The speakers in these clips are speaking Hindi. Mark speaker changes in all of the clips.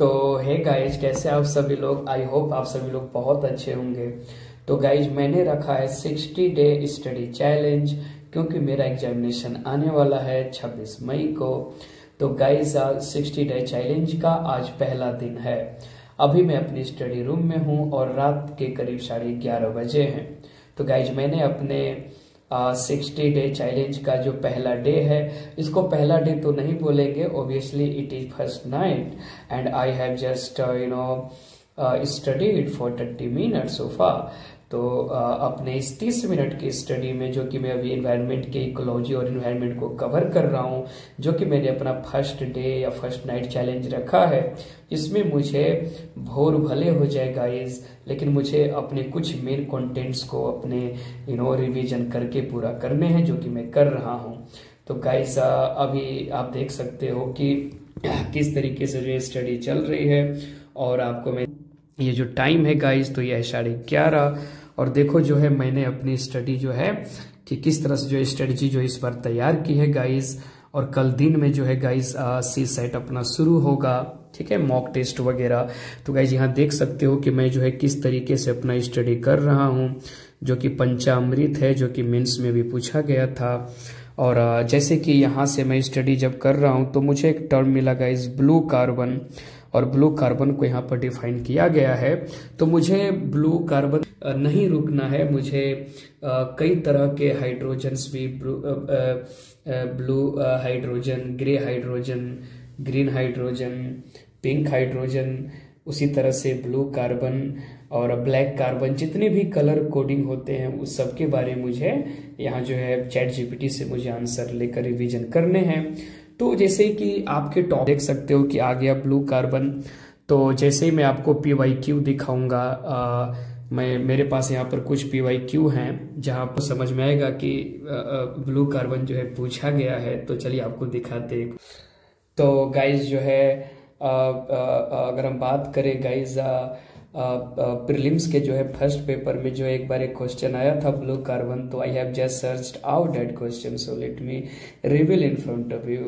Speaker 1: तो हे गाइज़ कैसे आप सभी लोग? आई होप आप सभी लोग बहुत अच्छे होंगे। तो गाइज़ मैंने रखा है 60 डे स्टडी चैलेंज क्योंकि मेरा एग्जामिनेशन आने वाला है 26 मई को। तो गाइज़ सिक्सटी डे चैलेंज का आज पहला दिन है। अभी मैं अपनी स्टडी रूम में हूँ और रात के करीब साढ़े ग्यारह बजे हैं। तो गाइज़ मैंने अपने सिक्सटी डे चैलेंज का जो पहला डे है, इसको पहला डे तो नहीं बोलेंगे obviously it is first night and I have just you know study it for thirty minute so far तो अपने इस तीस मिनट की स्टडी में जो कि मैं अभी इन्वायरमेंट के इकोलॉजी और इन्वायरमेंट को कवर कर रहा हूँ, जो कि मैंने अपना फ़र्स्ट डे या फ़र्स्ट नाइट चैलेंज रखा है, इसमें मुझे भोर भले हो जाए गाइज़ लेकिन मुझे अपने कुछ मेन कंटेंट्स को अपने यू नो रिविजन करके पूरा करने हैं, जो कि मैं कर रहा हूँ। तो गाइज़ अभी आप देख सकते हो कि किस तरीके से जो स्टडी चल रही है, और आपको मैं, ये जो टाइम है गाइज़ तो ये है साढ़े ग्यारह और देखो जो है, मैंने अपनी स्टडी जो है, कि किस तरह से जो स्ट्रेटजी जो इस बार तैयार की है गाइज़ और कल दिन में जो है गाइज़ सी सेट अपना शुरू होगा, ठीक है मॉक टेस्ट वगैरह। तो गाइज़ यहाँ देख सकते हो कि मैं जो है किस तरीके से अपना स्टडी कर रहा हूँ, जो कि पंचामृत है, जो कि मेंस में भी पूछा गया था। और जैसे कि यहाँ से मैं स्टडी जब कर रहा हूँ तो मुझे एक टर्म मिला गाइज़ ब्लू कार्बन और ब्लू कार्बन को यहाँ पर डिफाइन किया गया है। तो मुझे ब्लू कार्बन नहीं रुकना है। मुझे कई तरह के हाइड्रोजन्स भी blue hydrogen grey hydrogen green hydrogen pink hydrogen उसी तरह से ब्लू कार्बन और ब्लैक कार्बन जितने भी कलर कोडिंग होते हैं, उस सब के बारे में मुझे यहाँ जो है चैट जीपीटी से मुझे आंसर लेकर रिवीजन करने हैं। तो जैसे कि आपके टॉप देख सकते हो कि आ गया ब्लू कार्बन तो जैसे ही मैं आपको पी वाई क्यू दिखाऊँगा मैं, मेरे पास यहाँ पर कुछ पी वाई क्यू हैं, जहाँ आपको समझ में आएगा कि ब्लू कार्बन जो है पूछा गया है तो चलिए आपको दिखाते तो गाइज़ जो है अगर हम बात करें गाइज़ प्रीलिम्स के जो है फ़र्स्ट पेपर में जो एक बार एक क्वेश्चन आया था ब्लू कार्बन तो I have just searched out that question so let me reveal in front of you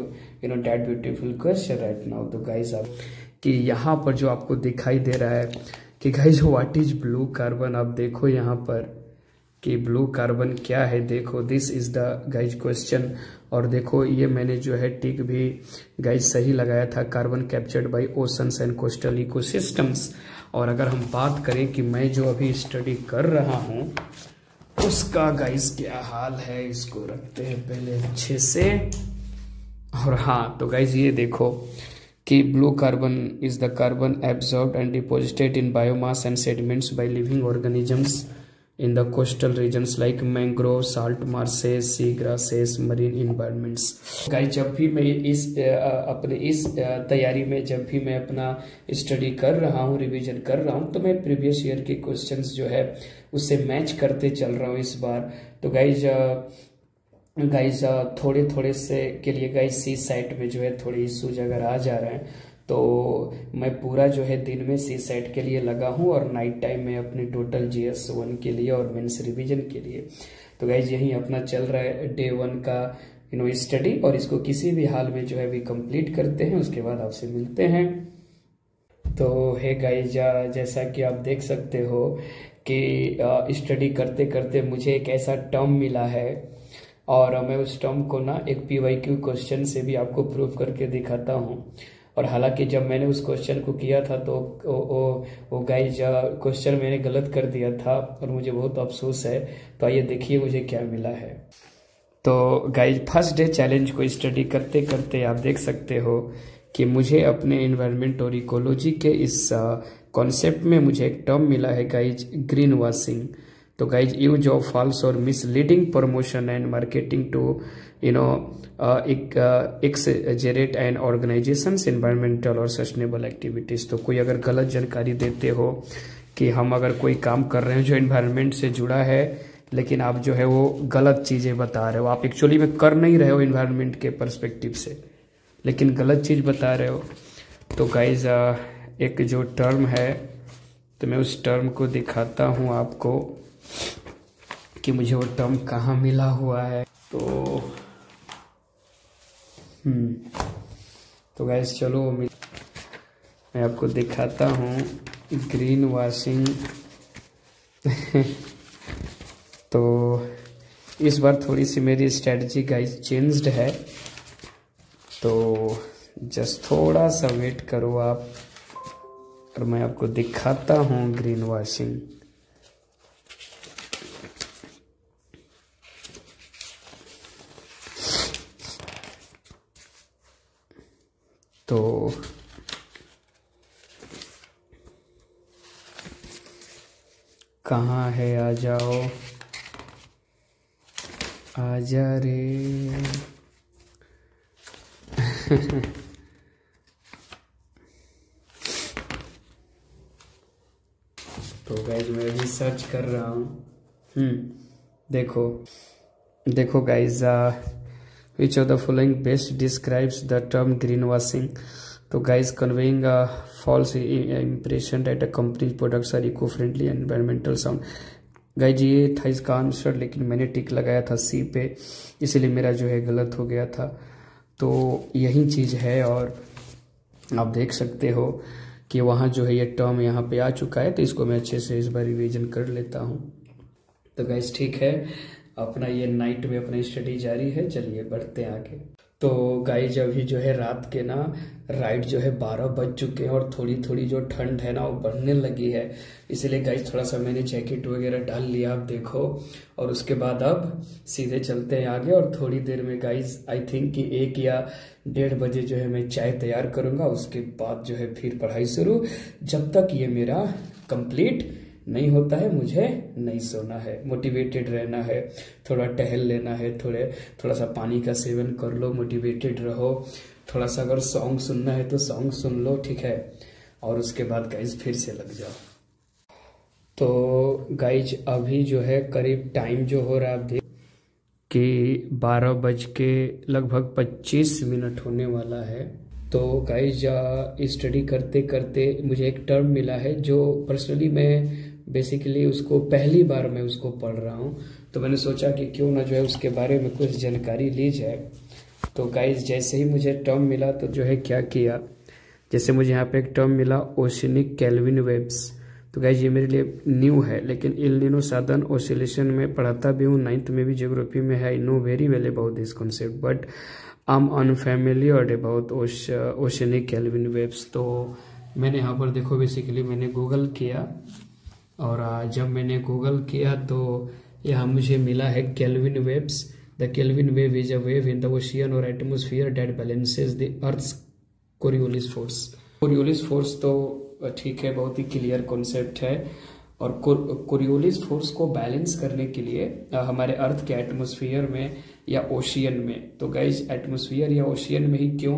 Speaker 1: you know that beautiful question right now तो गाइज़ आप कि यहाँ पर जो आपको दिखाई दे रहा है कि guys what is blue carbon आप देखो यहाँ पर। कि ब्लू कार्बन क्या है? देखो this is the guys question और देखो, ये मैंने जो है टिक भी गाइज़ सही लगाया था carbon captured by oceans and coastal ecosystems और अगर हम बात करें कि मैं जो अभी स्टडी कर रहा हूँ, उसका गाइज़ क्या हाल है? इसको रखते हैं पहले अच्छे से। और हाँ तो गाइज़ ये देखो कि blue carbon is the carbon absorb and deposited in biomass and sediments by living organisms in the coastal regions like mangrove, salt marshes sea grasses marine environments. Guys जब भी मैं इस अपने इस तैयारी में, जब भी मैं अपना स्टडी कर रहा हूँ रिवीजन कर रहा हूँ तो मैं प्रीवियस ईयर के क्वेश्चंस जो है, उससे मैच करते चल रहा हूँ इस बार। तो गाइज़ गाइज़ थोड़े थोड़े से के लिए गाइज़ सी साइट में जो है, थोड़े इशूज अगर आ जा रहे हैं तो मैं पूरा जो है दिन में सी सेट के लिए लगा हूँ और नाइट टाइम में अपने टोटल जी एस वन के लिए और मेन्स रिविजन के लिए। तो गाइज़ यही अपना चल रहा है डे वन का यू नो स्टडी और इसको किसी भी हाल में जो है अभी कंप्लीट करते हैं, उसके बाद आपसे मिलते हैं। तो हे गाइज़ जैसा कि आप देख सकते हो कि स्टडी करते करते मुझे एक ऐसा टर्म मिला है और मैं उस टर्म को ना एक पी वाई क्यू क्वेश्चन से भी आपको प्रूव करके दिखाता हूँ। और हालाँकि जब मैंने उस क्वेश्चन को किया था तो वो वो, वो गाइज़ क्वेश्चन मैंने गलत कर दिया था और मुझे बहुत अफसोस है। तो आइए देखिए मुझे क्या मिला है। तो गाइज़ फ़र्स्ट डे चैलेंज को स्टडी करते करते आप देख सकते हो कि मुझे अपने इन्वायरमेंट और इकोलॉजी के इस कॉन्सेप्ट में मुझे एक टर्म मिला है गाइज़ ग्रीन वॉशिंग तो गाइज़ यूज़ ऑफ़ फॉल्स और misleading promotion and marketing to you know exaggerate and organisation environmental और सस्टेनेबल एक्टिविटीज़ तो कोई अगर गलत जानकारी देते हो कि हम अगर कोई काम कर रहे हैं जो इन्वायरमेंट से जुड़ा है, लेकिन आप जो है वो गलत चीज़ें बता रहे हो। आप एक्चुअली में कर नहीं रहे हो इन्वायरमेंट के परस्पेक्टिव से, लेकिन गलत चीज़ बता रहे हो। तो गाइज़ एक जो टर्म है तो मैं उस टर्म को दिखाता हूँ आपको। कि मुझे वो टर्म कहाँ मिला हुआ है। तो हम्म तो गैस चलो, मैं आपको दिखाता हूँ ग्रीन वॉशिंग तो इस बार थोड़ी सी मेरी स्ट्रेटजी गाइस चेंज्ड है। तो जस्ट थोड़ा सा वेट करो आप, और मैं आपको दिखाता हूँ ग्रीन वॉशिंग तो कहाँ है? आ जाओ। आ जा रे। तो गाइज़ मैं भी सर्च कर रहा हूँ। हम्म देखो। देखो guys which of the following best describes the term green washing तो guys conveying false impression that a companies products are eco friendly environmental sound guys ये था इसका आंसर लेकिन मैंने टिक लगाया था सी पे, इसीलिए मेरा जो है गलत हो गया था। तो यही चीज़ है और आप देख सकते हो कि वहाँ जो है ये टर्म यहाँ पे आ चुका है तो इसको मैं अच्छे से इस बार रिविजन कर लेता हूँ। तो गाइज़ ठीक है? अपना ये नाइट में अपनी स्टडी जारी है, चलिए बढ़ते हैं आगे। तो गाइज़ अभी जो है रात के ना राइट जो है बारह बज चुके हैं और थोड़ी थोड़ी जो ठंड है ना, वो बढ़ने लगी है। इसलिए गाइज़ थोड़ा सा मैंने जैकेट वगैरह डाल लिया, आप देखो। और उसके बाद अब सीधे चलते हैं आगे और थोड़ी देर में गाइज़ आई थिंक कि एक या डेढ़ बजे जो है मैं चाय तैयार करूँगा, उसके बाद जो है फिर पढ़ाई शुरू। जब तक ये मेरा कंप्लीट नहीं होता है, मुझे नहीं सोना है। मोटिवेटेड रहना है, थोड़ा टहल लेना है, थोड़े, थोड़ा सा पानी का सेवन कर लो मोटिवेटेड रहो। थोड़ा सा अगर सॉन्ग सुनना है तो सॉन्ग सुन लो, ठीक है? और उसके बाद गाइज़ फिर से लग जाओ। तो गाइज़ अभी जो है करीब टाइम जो हो रहा है कि बारह बज के लगभग पच्चीस मिनट होने वाला है। तो गाइज़ स्टडी करते करते मुझे एक टर्म मिला है जो पर्सनली मैं बेसिकली उसको पहली बार मैं उसको पढ़ रहा हूँ। तो मैंने सोचा कि क्यों ना जो है उसके बारे में कुछ जानकारी ली जाए। तो गाइज़ जैसे ही मुझे टर्म मिला तो जो है क्या किया? जैसे मुझे यहाँ पे एक टर्म मिला ओशनिक कैलविन वेब्स तो गाइज़ ये मेरे लिए न्यू है, लेकिन इल नीनो साधन ओसिलेशन में पढ़ाता भी हूँ नाइन्थ में भी जोग्राफी में है I know very well about this concept but I am unfamiliar about oceanic Kelvin waves तो मैंने यहाँ पर देखो बेसिकली मैंने गूगल किया। और जब मैंने गूगल किया तो यहाँ मुझे मिला है Kelvin waves the Kelvin wave is a wave in the ocean और atmosphere that balances the earth Coriolis force Coriolis force तो ठीक है, बहुत ही क्लियर कॉन्सेप्ट है। और कोरियोलिस फोर्स को बैलेंस करने के लिए हमारे अर्थ के एटमोसफियर में या ओशियन में। तो गाइज़ एटमोसफियर या ओशियन में ही क्यों?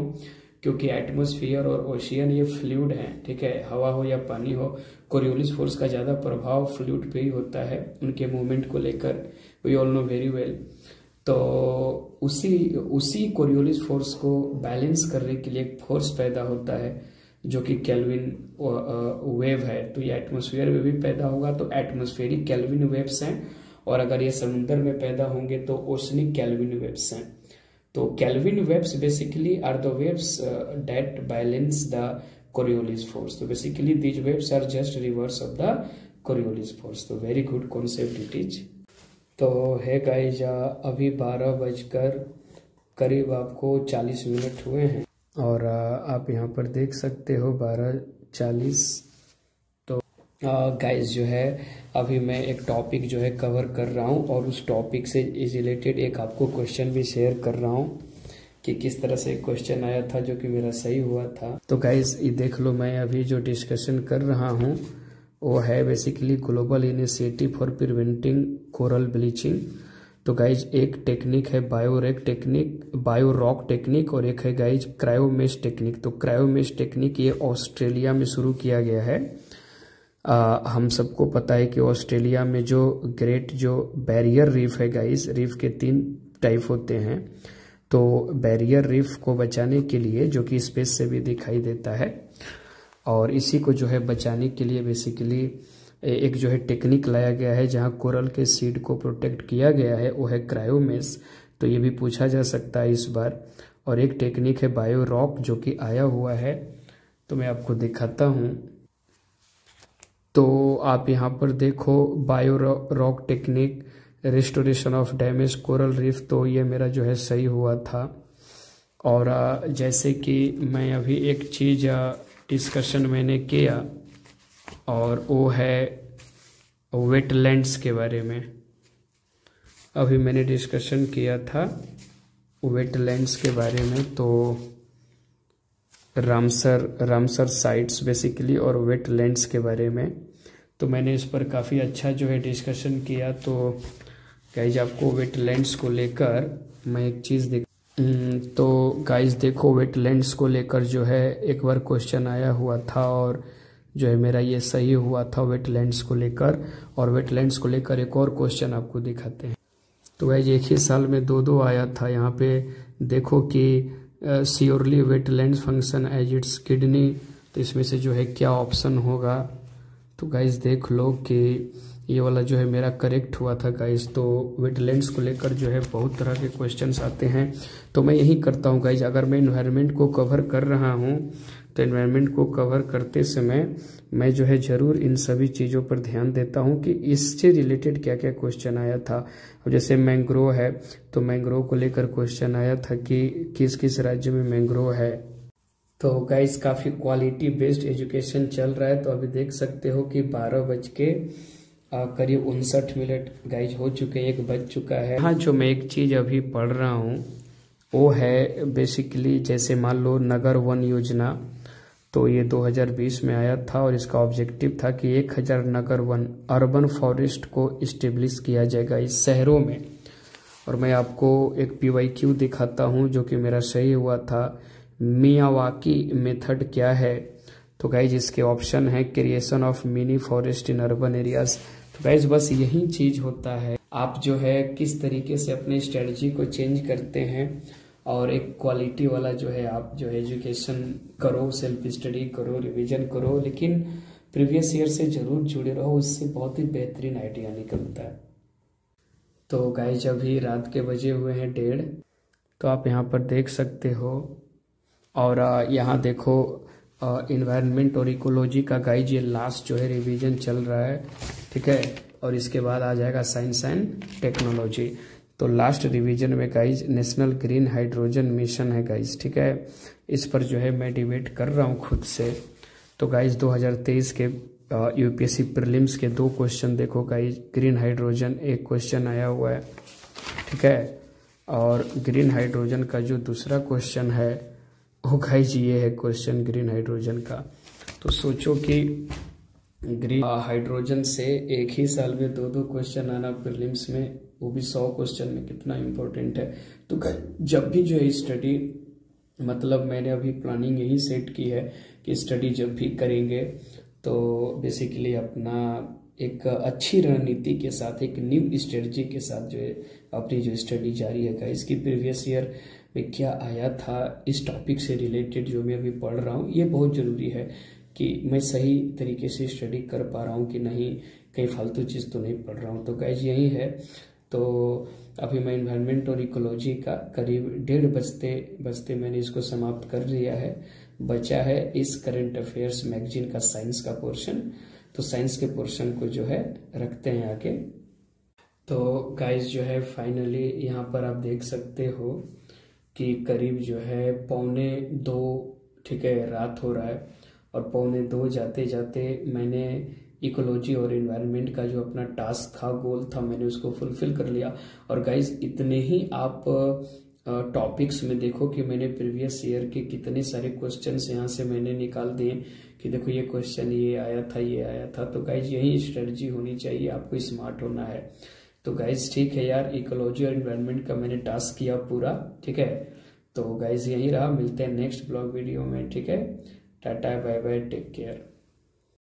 Speaker 1: क्योंकि एटमोसफियर और ओशियन ये फ्लूड हैं, ठीक है? हवा हो या पानी हो कोरियोलिस फोर्स का ज़्यादा प्रभाव फ्लूड पे ही होता है, उनके मूवमेंट को लेकर। We all know very well तो उसी उसी कोरियोलिस फोर्स को बैलेंस करने के लिए एक फोर्स पैदा होता है, जो कि कैलविन वेव है। तो ये एटमोसफियर में भी पैदा होगा तो एटमोस्फेरिक कैलविन वेव्स हैं, और अगर ये समुद्र में पैदा होंगे तो ओशनिक कैलविन वेव्स हैं। तो Kelvin waves basically are the waves that balance the Coriolis force तो basically these waves are just reverse of the Coriolis force तो very good concept it is तो है गाइज़ अभी बारह बजकर करीब आपको चालीस मिनट हुए हैं। और आप यहाँ पर देख सकते हो बारह चालीस। गाइस जो है, अभी मैं एक टॉपिक जो है कवर कर रहा हूँ और उस टॉपिक से रिलेटेड एक आपको क्वेश्चन भी शेयर कर रहा हूँ। कि किस तरह से क्वेश्चन आया था जो कि मेरा सही हुआ था। तो गाइज़ ये देख लो मैं अभी जो डिस्कशन कर रहा हूँ वो है basically global initiative for preventing coral bleaching तो गाइज़ एक टेक्निक है biorock technique bio rock technique और एक है गाइज़ क्रायोमेश टेक्निक तो क्रायोमेश टेक्निक ये ऑस्ट्रेलिया में शुरू किया गया है। आ, हम सबको पता है कि ऑस्ट्रेलिया में जो ग्रेट जो बैरियर रीफ है गाइज़ रीफ के तीन टाइप होते हैं। तो बैरियर रीफ को बचाने के लिए, जो कि स्पेस से भी दिखाई देता है, और इसी को जो है बचाने के लिए बेसिकली एक जो है टेक्निक लाया गया है, जहाँ कोरल के सीड को प्रोटेक्ट किया गया है, वो है क्रायोमेस तो ये भी पूछा जा सकता है इस बार। और एक टेक्निक है बायो रॉक जो कि आया हुआ है। तो मैं आपको दिखाता हूँ। तो आप यहाँ पर देखो bio rock technique restoration of damage coral reef तो ये मेरा जो है सही हुआ था। और जैसे कि मैं अभी एक चीज़ डिस्कशन मैंने किया, और वो है वेटलैंड्स के बारे में। अभी मैंने डिस्कशन किया था वेटलैंड्स के बारे में तो रामसर रामसर साइट्स बेसिकली और वेटलैंड्स के बारे में। तो मैंने इस पर काफ़ी अच्छा जो है डिस्कशन किया तो गाइज़ आपको वेट वेटलैंड्स को लेकर मैं एक चीज़ देख हम्म, तो गाइज़ देखो वेट वेटलैंड्स को लेकर जो है एक बार क्वेश्चन आया हुआ था और जो है मेरा ये सही हुआ था वेट वेटलैंड्स को लेकर और वेट वेटलैंड्स को लेकर एक और क्वेश्चन आपको दिखाते हैं। तो गाइज़ एक ही साल में दो दो आया था यहाँ पे। देखो कि surely wet wetland function as its kidney तो इसमें से जो है क्या ऑप्शन होगा? तो गाइज़ देख लो कि ये वाला जो है मेरा करेक्ट हुआ था गाइज़ तो वेटलैंड्स को लेकर जो है बहुत तरह के क्वेश्चंस आते हैं। तो मैं यही करता हूँ गाइज़ अगर मैं इन्वायरमेंट को कवर कर रहा हूँ तो इन्वायरमेंट को कवर करते समय मैं जो है ज़रूर इन सभी चीज़ों पर ध्यान देता हूँ कि इससे रिलेटेड क्या क्या क्वेश्चन आया था। अब जैसे मैंग्रोव है तो मैंग्रोव को लेकर क्वेश्चन आया था कि किस किस राज्य में मैंग्रोव है। तो गाइज़ काफ़ी क्वालिटी बेस्ड एजुकेशन चल रहा है। तो अभी देख सकते हो कि बारह बज के करीब उनसठ मिनट गाइज़ हो चुके एक बज चुका है। हाँ जो मैं एक चीज़ अभी पढ़ रहा हूँ, वो है बेसिकली जैसे मान लो नगर वन योजना तो ये 2020 में आया था और इसका ऑब्जेक्टिव था कि 1000 नगर वन अर्बन फॉरेस्ट को इस्टेब्लिश किया जाएगा इस शहरों में। और मैं आपको एक पीवाईक्यू दिखाता हूँ, जो कि मेरा सही हुआ था। मियावाकी मेथड क्या है? तो गाइज़ इसके ऑप्शन है creation of mini forest in urban areas तो गाइज़ बस यही चीज़ होता है। आप जो है, किस तरीके से अपने स्ट्रेटजी को चेंज करते हैं और एक क्वालिटी वाला जो है, आप जो एजुकेशन करो सेल्फ स्टडी करो रिवीजन करो, लेकिन प्रीवियस ईयर से ज़रूर जुड़े रहो, उससे बहुत ही बेहतरीन आइडिया निकलता है। तो गाइज़ अभी रात के बजे हुए हैं डेढ़ तो आप यहाँ पर देख सकते हो। और यहाँ देखो इन्वायरमेंट और इकोलॉजी का गाइज़ ये लास्ट जो है रिवीजन चल रहा है, ठीक है? और इसके बाद आ जाएगा साइंस एंड टेक्नोलॉजी तो लास्ट रिवीजन में guys national green hydrogen mission है गाइज़ ठीक है? इस पर जो है मैं डिबेट कर रहा हूँ खुद से। तो गाइज़ 2023 के यूपीएससी प्रीलिम्स के दो क्वेश्चन देखो गाइज़ ग्रीन हाइड्रोजन एक क्वेश्चन आया हुआ है, ठीक है? और ग्रीन हाइड्रोजन का जो दूसरा क्वेश्चन है वो गाइज़ ये है क्वेश्चन ग्रीन हाइड्रोजन का। तो सोचो कि ग्रीन हाइड्रोजन से एक ही साल में दो दो क्वेश्चन आना प्रीलिम्स में, वो भी सौ क्वेश्चन में कितना इम्पोर्टेंट है। तो जब भी जो है स्टडी मतलब मैंने अभी प्लानिंग यही सेट की है कि स्टडी जब भी करेंगे तो बेसिकली अपना एक अच्छी रणनीति के साथ, एक न्यू स्ट्रेटजी के साथ जो है, अपनी जो स्टडी जारी है। इसकी प्रीवियस ईयर में क्या आया था, इस टॉपिक से रिलेटेड जो मैं अभी पढ़ रहा हूँ, ये बहुत ज़रूरी है कि मैं सही तरीके से स्टडी कर पा रहा हूँ कि नहीं, कहीं फालतू चीज़ तो नहीं पढ़ रहा हूँ। तो गैज यही है। तो अभी मैं इन्वायरमेंट और इकोलॉजी का करीब डेढ़ बजते बजते मैंने इसको समाप्त कर लिया है। बचा है इस करंट अफेयर्स मैगजीन का साइंस का पोर्शन तो साइंस के पोर्शन को जो है, रखते हैं आगे। तो गाइस जो है फाइनली यहाँ पर आप देख सकते हो कि करीब जो है पौने दो, ठीक है, रात हो रहा है। और पौने दो जाते जाते मैंने इकोलॉजी और इन्वायरमेंट का जो अपना टास्क था गोल था, मैंने उसको फुलफिल कर लिया। और गाइज़ इतने ही आप टॉपिक्स में देखो कि मैंने प्रीवियस ईयर के कितने सारे क्वेश्चन यहाँ से मैंने निकाल दिए कि देखो ये क्वेश्चन ये आया था, ये आया था। तो गाइज़ यही स्ट्रेटजी होनी चाहिए, आपको स्मार्ट होना है। तो गाइज़ ठीक है यार इकोलॉजी और इन्वायरमेंट का मैंने टास्क किया पूरा, ठीक है? तो गाइज़ यही रहा, मिलते हैं नेक्स्ट ब्लॉग वीडियो में, ठीक है? Tata bye bye take care